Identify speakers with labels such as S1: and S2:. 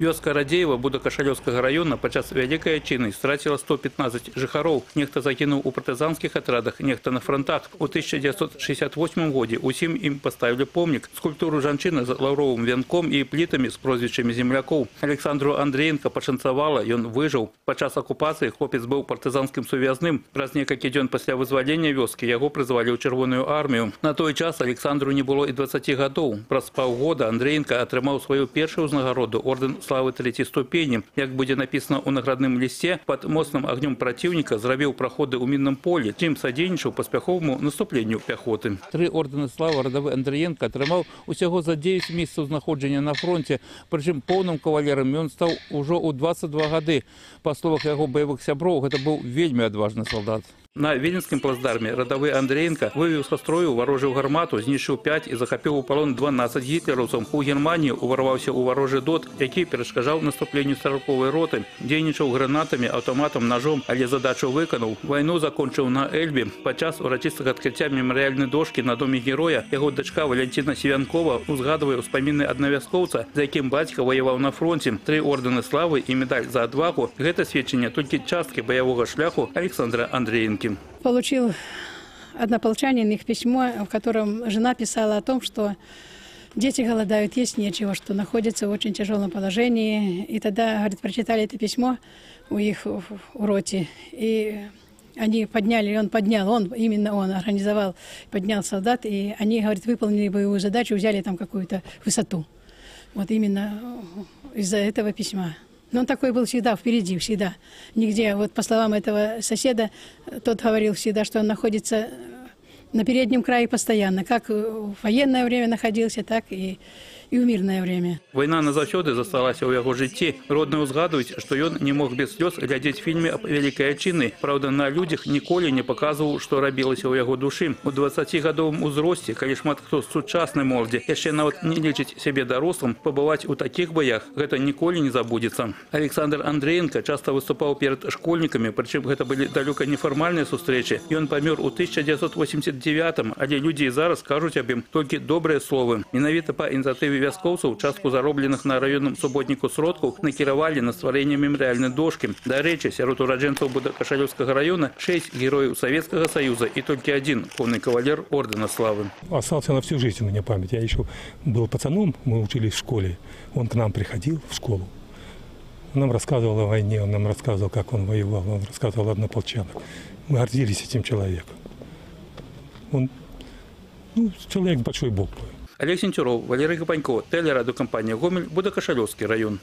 S1: Вёска Радзеева Будакашалёўскага района падчас вялікай адчыны страціла 115 жыхароў. Нехта загінуў у партызанскіх атрадах, нехта на фронтах. У 1968 годзе усім ім паставілі помнік, скульптуру жанчыны з лаўровым вянком і плітамі з прозвішчамі землякоў. Александру Андреенко пашанцавала, ён выжыў. Падчас акупацыі хлопец быў партызанскім сувязным. Праз некалькі дзён пасля вызвалення вёскі яго прызвалі ў чырвоную армію. На той час Александру не было і 20 гадоў. Праз паўгода Андреенко атрымаў сваю першую ўзнагароду орден славы трэцяй ступені. Як будзе напісана ў наградным лісце, пад моцным агнём праціўніка зрабіў праходы ў мінным полі, чым садзейнічаў паспяховаму наступленню пяхоты. Тры ордэны славы радавы Андреенко атрымаў усяго за 9 месяцаў знаходжання на фронте, прычым поўным кавалерам ён стаў ужо ў 22 гады. Па словах яго баявых сяброў, гэта быў вельмі адважны салдат. На Віленскім плацдарме радавы Андреенко вывеў са строю варожую гармату, знішчыў 5 і захапіў у палон 12 гітлераўцаў. У Германії уварваўся ў варожы дот, які перашкаджаў наступленню сараковай роты. Дзейнічаў гранатамі, аўтаматам, ножом, але задачу выканаў. Вайну закончыў на Эльбе. Падчас урачыстага адкрыцця мемарыяльнай дошкі на доме героя яго дачка Валянціна Севянкова узгадвае ўспаміны аднавяскоўца, за якім бацька воеваў на фронте. Тры ордэны славы і медаль за адвагу. Гэта сведчанне толькі часткі баявога шляху Александра Андреенкі.
S2: Получил однополчанин их письмо, в котором жена писала о том, что дети голодают, есть нечего, что находятся в очень тяжелом положении. И тогда, говорит, прочитали это письмо у их в роте. И они подняли, он поднял, он, именно он организовал, поднял солдат, и они, говорит, выполнили боевую задачу, взяли там какую-то высоту. Вот именно из-за этого письма. Но он такой был всегда впереди, всегда. Нигде, вот по словам этого соседа, тот говорил всегда, что он находится на переднем крае постоянно. Как в военное время находился, так и, и в мирное время.
S1: Вайна назаўсёды засталася ў яго жыцці. Родныя ўзгадваюць, што ён не мог без слёз глядзець фільме аб вялікай адчыны. Праўда, на людзях ніколі не паказваў, што рабілася ў яго душы. У 20гадовым узросце, калі шмат хто з сучаснай моладзі яшчэ нават не лічыць сябе дарослым, пабываць у такіх баях гэта ніколі не забудзецца. Александр Андреенко часта выступаў перад школьнікамі, прычым гэта былі далёка нефармальныя сустрэчы. Ён памёр у 1989, але людзі і зараз кажуць аб ім толькі добрыя словы. Менавіта па ініцыятыве вяскоўцаў частку заробленых на раённым суботніку сродкаў накіравалі на стварэнне мемарыяльнай дошкі. Дарэчы, сярод ураджэнцаў Будакашалёўскага района 6 герояў Савецкага Саюза і толькі один конный кавалер ордена славы.
S3: остался на всю жизнь у меня память. Я еще был пацаном, мы учились в школе. Он к нам приходил в школу. Он нам рассказывал о войне, он нам рассказывал, как он воевал, он рассказывал однополчанах. Мы гордились этим человеком. Он ну, человек большой бог был.
S1: Олег Сентюров, Валерий Гапанько, телерадиокомпания «Гомель», Будакашалёўский район.